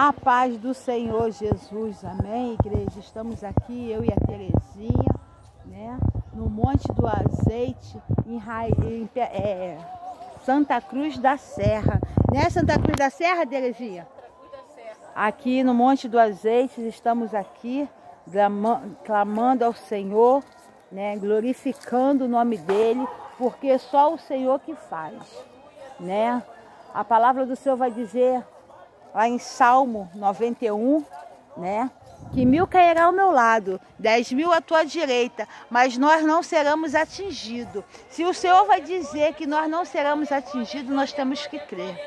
A paz do Senhor Jesus, amém, igreja. Estamos aqui, eu e a Terezinha, né, no Monte do Azeite, em, em é, Santa Cruz da Serra. Né, Santa Cruz da Serra, Terezinha? Aqui no Monte do Azeite, estamos aqui clamando ao Senhor, né, glorificando o nome dele, porque só o Senhor que faz, né? A palavra do Senhor vai dizer lá em Salmo 91, né? Que mil cairá ao meu lado, dez mil à tua direita, mas nós não seremos atingidos. Se o Senhor vai dizer que nós não seremos atingidos, nós temos que crer,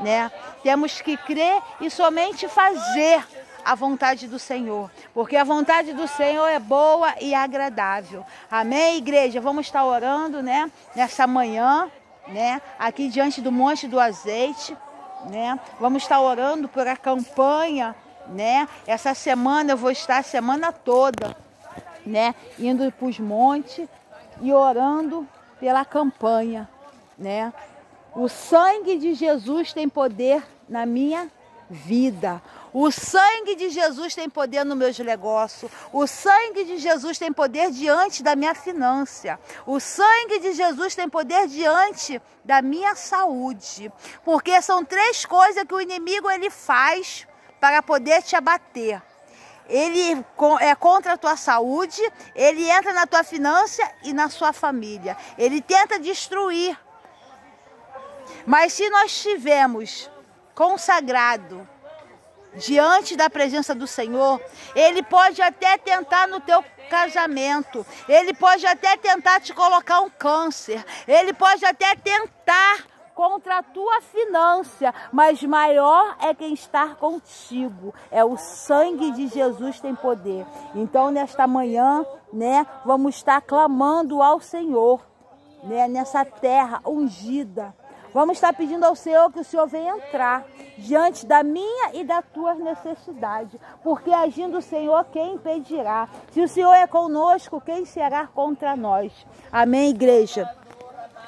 né? Temos que crer e somente fazer a vontade do Senhor, porque a vontade do Senhor é boa e agradável. Amém, igreja? Vamos estar orando, né? Nessa manhã, né? Aqui diante do Monte do Azeite né? Vamos estar orando por a campanha, né? Essa semana eu vou estar a semana toda, né? Indo para os montes e orando pela campanha, né? O sangue de Jesus tem poder na minha vida. O sangue de Jesus tem poder no meus negócios. O sangue de Jesus tem poder diante da minha finança. O sangue de Jesus tem poder diante da minha saúde. Porque são três coisas que o inimigo ele faz para poder te abater. Ele é contra a tua saúde, ele entra na tua finança e na sua família. Ele tenta destruir. Mas se nós tivermos consagrado diante da presença do Senhor, ele pode até tentar no teu casamento, ele pode até tentar te colocar um câncer, ele pode até tentar contra a tua finança, mas maior é quem está contigo. É o sangue de Jesus tem poder. Então nesta manhã, né, vamos estar clamando ao Senhor, né, nessa terra ungida Vamos estar pedindo ao Senhor que o Senhor venha entrar diante da minha e da tua necessidade, porque agindo o Senhor, quem impedirá? Se o Senhor é conosco, quem será contra nós? Amém, igreja?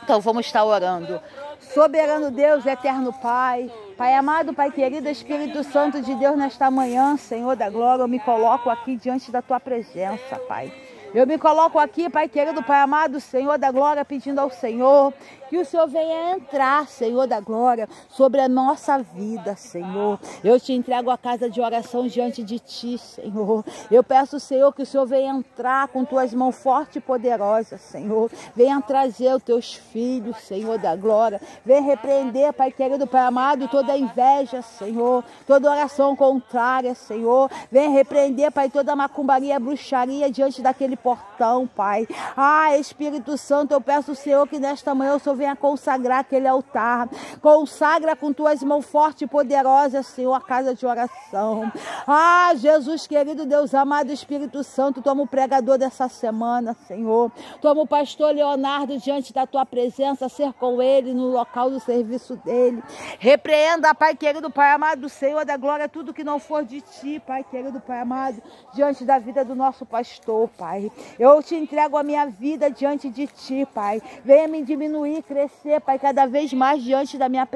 Então vamos estar orando. Soberano Deus, eterno Pai, Pai amado, Pai querido, Espírito Santo de Deus, nesta manhã, Senhor da glória, eu me coloco aqui diante da tua presença, Pai. Eu me coloco aqui, Pai querido, Pai amado, Senhor da glória, pedindo ao Senhor que o Senhor venha entrar, Senhor da glória, sobre a nossa vida, Senhor. Eu te entrego a casa de oração diante de ti, Senhor. Eu peço, Senhor, que o Senhor venha entrar com tuas mãos fortes e poderosas, Senhor. Venha trazer os teus filhos, Senhor da glória. Venha repreender, Pai querido, Pai amado, toda inveja, Senhor. Toda oração contrária, Senhor. Venha repreender, Pai, toda macumbaria, bruxaria diante daquele portão, Pai. Ah, Espírito Santo, eu peço, Senhor, que nesta manhã o Senhor venha consagrar aquele altar. Consagra com tuas mãos fortes e poderosas, Senhor, a casa de oração. Ah, Jesus querido, Deus amado, Espírito Santo, toma o pregador dessa semana, Senhor. Toma o pastor Leonardo diante da tua presença, ser com ele no local do serviço dele. Repreenda, Pai querido, Pai amado, Senhor da glória, tudo que não for de ti, Pai querido, Pai amado, diante da vida do nosso pastor, Pai. Eu te entrego a minha vida diante de ti, Pai. Venha me diminuir, crescer, Pai, cada vez mais diante da minha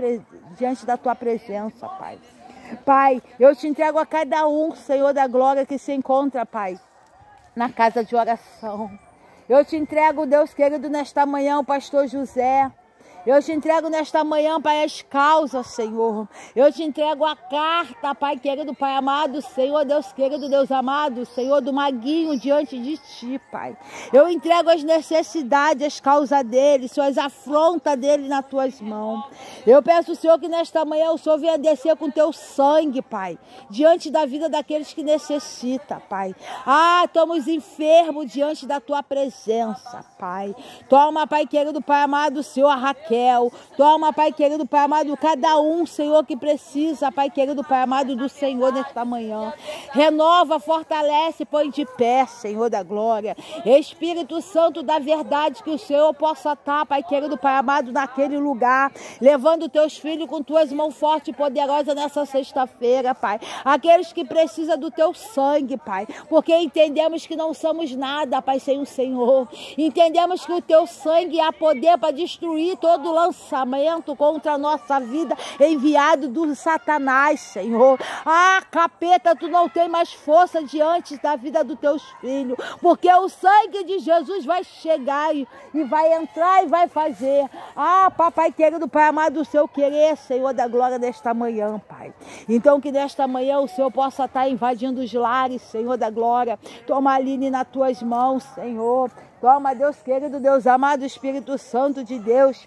diante da tua presença, Pai. Pai, eu te entrego a cada um, Senhor da glória, que se encontra, Pai, na casa de oração. Eu te entrego, Deus querido, nesta manhã, o pastor José. Eu te entrego nesta manhã, Pai, as causas, Senhor. Eu te entrego a carta, Pai querido, Pai amado, Senhor, Deus querido, Deus amado, Senhor do Maguinho diante de Ti, Pai. Eu entrego as necessidades, as causas dele, Senhor, as afrontas dele nas Tuas mãos. Eu peço, Senhor, que nesta manhã o Senhor venha descer com Teu sangue, Pai, diante da vida daqueles que necessitam, Pai. Ah, estamos enfermos diante da Tua presença, Pai. Toma, Pai querido, Pai amado, Senhor, a Raquel. Raquel. Toma, Pai querido, Pai amado, cada um, Senhor, que precisa, Pai querido, Pai amado do Senhor nesta manhã. Renova, fortalece, põe de pé, Senhor da glória. Espírito Santo da verdade, que o Senhor possa estar, Pai querido, Pai amado, naquele lugar, levando teus filhos com tuas mãos fortes e poderosas nessa sexta-feira, Pai. Aqueles que precisam do teu sangue, Pai, porque entendemos que não somos nada, Pai, sem o Senhor. Entendemos que o teu sangue há poder para destruir todo todo lançamento contra a nossa vida enviado do Satanás, Senhor. Ah, capeta, tu não tem mais força diante da vida dos teus filhos, porque o sangue de Jesus vai chegar e, e vai entrar e vai fazer. Ah, papai querido, Pai amado, o seu querer, Senhor da glória, nesta manhã, Pai. Então que nesta manhã o Senhor possa estar invadindo os lares, Senhor da glória. Toma a Aline nas tuas mãos, Senhor. Toma, Deus querido, Deus amado, Espírito Santo de Deus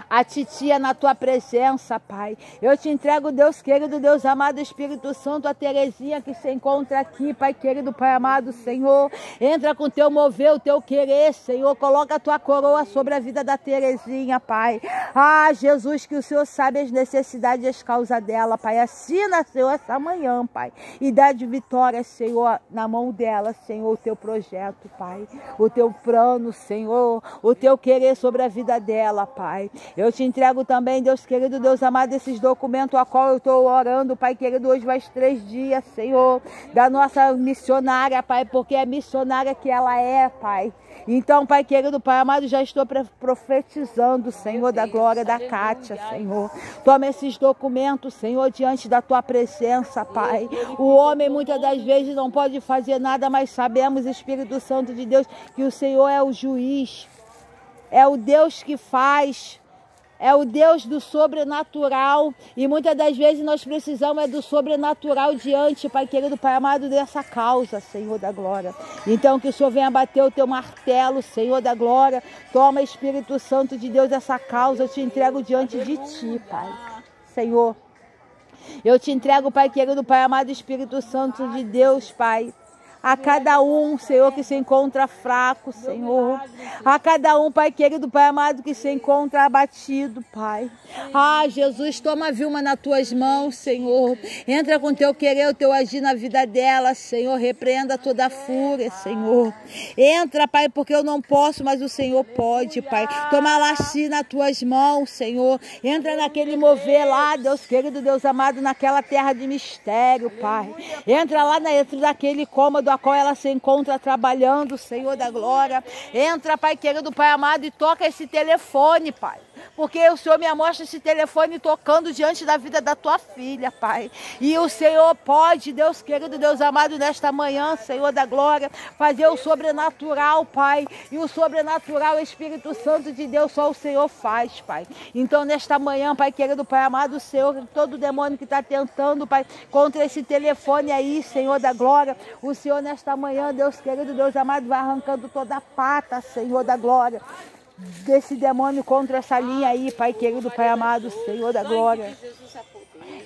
a titia na tua presença, Pai. Eu te entrego, Deus querido, Deus amado, Espírito Santo, a Terezinha que se encontra aqui, Pai querido, Pai amado, Senhor. Entra com teu mover, o teu querer, Senhor. Coloca a tua coroa sobre a vida da Terezinha, Pai. Ah, Jesus, que o Senhor sabe as necessidades e as causas dela, Pai. Assina, Senhor, essa manhã, Pai. E dá de vitória, Senhor, na mão dela, Senhor, o teu projeto, Pai. O teu plano, Senhor. O teu querer sobre a vida dela, Pai. Te entrego também, Deus querido, Deus amado, esses documentos a qual eu estou orando, Pai querido, hoje vai três dias, Senhor, da nossa missionária, Pai, porque é missionária que ela é, Pai. Então, Pai querido, Pai amado, já estou profetizando, Senhor, da glória da Cátia, Senhor. Toma esses documentos, Senhor, diante da tua presença, Pai. O homem muitas das vezes não pode fazer nada, mas sabemos, Espírito Santo de Deus, que o Senhor é o juiz, é o Deus que faz é o Deus do sobrenatural e muitas das vezes nós precisamos é do sobrenatural diante, Pai querido, Pai amado, dessa causa, Senhor da glória. Então que o Senhor venha bater o teu martelo, Senhor da glória. Toma, Espírito Santo de Deus, essa causa, eu te entrego diante de ti, Pai. Senhor, eu te entrego, Pai querido, Pai amado, Espírito Santo de Deus, Pai a cada um, Senhor, que se encontra fraco, Senhor. A cada um, Pai querido, Pai amado, que se encontra abatido, Pai. Ah, Jesus, toma a Vilma nas tuas mãos, Senhor. Entra com teu querer, o teu agir na vida dela, Senhor. Repreenda toda a fúria, Senhor. Entra, Pai, porque eu não posso, mas o Senhor pode, Pai. Toma Laci nas tuas mãos, Senhor. Entra naquele mover lá, Deus querido, Deus amado, naquela terra de mistério, Pai. Entra lá dentro daquele cômodo a qual ela se encontra trabalhando, Senhor da glória. Entra, Pai querido, Pai amado, e toca esse telefone, Pai porque o Senhor me mostra esse telefone tocando diante da vida da tua filha, Pai. E o Senhor pode, Deus querido, Deus amado, nesta manhã, Senhor da glória, fazer o sobrenatural, Pai. E o sobrenatural, Espírito Santo de Deus, só o Senhor faz, Pai. Então, nesta manhã, Pai querido, Pai amado, Senhor, todo demônio que está tentando, Pai, contra esse telefone aí, Senhor da glória, o Senhor, nesta manhã, Deus querido, Deus amado, vai arrancando toda a pata, Senhor da glória desse demônio contra essa linha aí, Pai querido, Pai amado, Senhor da glória.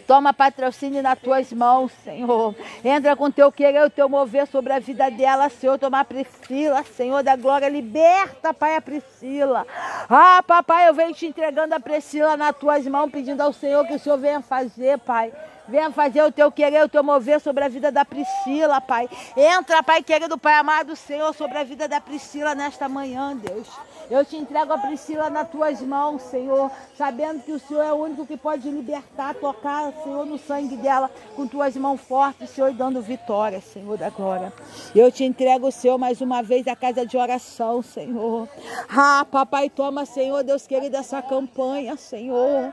Toma patrocínio nas tuas mãos, Senhor. Entra com teu querer, o teu mover sobre a vida dela, Senhor. Toma a Priscila, Senhor da glória. Liberta, Pai, a Priscila. Ah, papai, eu venho te entregando a Priscila nas tuas mãos, pedindo ao Senhor que o Senhor venha fazer, Pai. Venha fazer o teu querer, o teu mover sobre a vida da Priscila, Pai. Entra, Pai querido, Pai amado, Senhor, sobre a vida da Priscila nesta manhã, Deus. Eu te entrego a Priscila nas tuas mãos, Senhor, sabendo que o Senhor é o único que pode libertar, tocar, Senhor, no sangue dela, com tuas mãos fortes, Senhor, dando vitória, Senhor da glória. Eu te entrego, Senhor, mais uma vez a casa de oração, Senhor. Ah, papai, toma, Senhor, Deus querido, essa campanha, Senhor.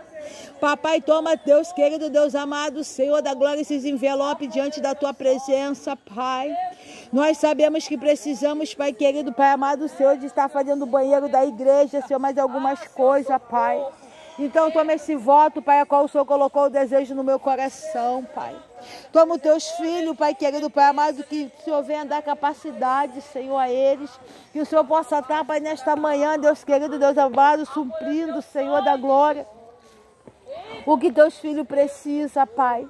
Papai, toma, Deus querido, Deus amado, Senhor da glória, esses envelopes diante da tua presença, Pai. Nós sabemos que precisamos, Pai querido, Pai amado, Senhor, de estar fazendo o banheiro da igreja, Senhor, mais algumas coisas, Pai. Então toma esse voto, Pai, a qual o Senhor colocou o desejo no meu coração, Pai. Toma os teus filhos, Pai querido, Pai amado, que o Senhor venha dar capacidade, Senhor, a eles. Que o Senhor possa estar, Pai, nesta manhã, Deus querido, Deus amado, suprindo, Senhor da glória o que teus filhos precisam, Pai.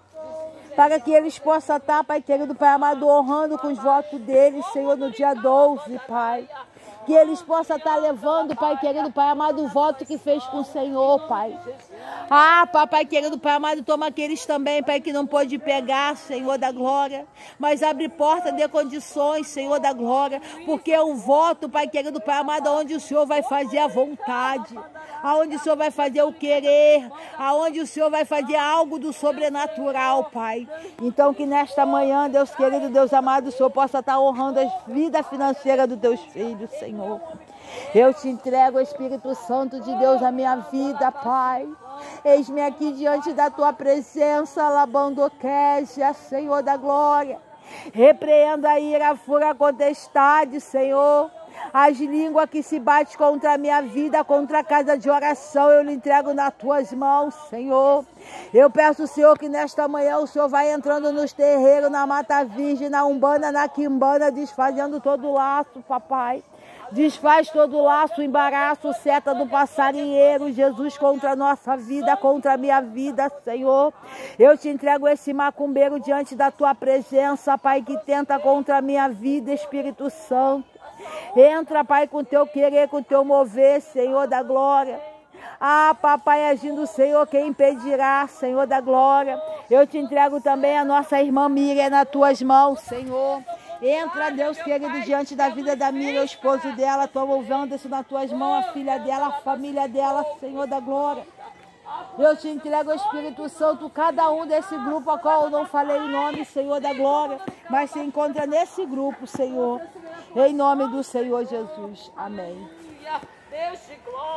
Para que eles possam estar, Pai querido, Pai amado, honrando com os votos deles, Senhor, no dia 12, Pai que eles possam estar levando, Pai querido, Pai amado, o voto que fez com o Senhor, Pai. Ah, Papai querido, Pai amado, toma aqueles também, Pai, que não pode pegar, Senhor da glória, mas abre porta, dê condições, Senhor da glória, porque é um voto, Pai querido, Pai amado, onde o Senhor vai fazer a vontade, aonde o Senhor vai fazer o querer, aonde o Senhor vai fazer algo do sobrenatural, Pai. Então que nesta manhã, Deus querido, Deus amado, o Senhor possa estar honrando a vida financeira dos teus filhos, Senhor. Senhor. Eu te entrego, Espírito Santo de Deus, a minha vida, Pai. Eis-me aqui diante da tua presença, Labandoqueja, Senhor da glória. Repreenda a ira, a fúria, a contestade, Senhor. As línguas que se batem contra a minha vida, contra a casa de oração, eu lhe entrego nas tuas mãos, Senhor. Eu peço, Senhor, que nesta manhã o Senhor vai entrando nos terreiros, na Mata Virgem, na Umbanda, na Quimbanda, desfazendo todo o laço, papai. Desfaz todo o laço, embaraço, seta do passarinheiro, Jesus, contra a nossa vida, contra a minha vida, Senhor. Eu te entrego esse macumbeiro diante da tua presença, Pai, que tenta contra a minha vida, Espírito Santo. Entra, Pai, com teu querer, com teu mover, Senhor da glória. Ah, papai, agindo, Senhor, quem impedirá, Senhor da glória. Eu te entrego também a nossa irmã Miriam nas tuas mãos, Senhor. Entra, Deus querido, diante da vida da Miriam, o esposo dela. Toma o Wanderson nas tuas mãos, a filha dela, a família dela, Senhor da glória. Eu te entrego o Espírito Santo, cada um desse grupo a qual eu não falei o nome, Senhor da glória, mas se encontra nesse grupo, Senhor. Em nome do Senhor Jesus. Amém. Deus de glória.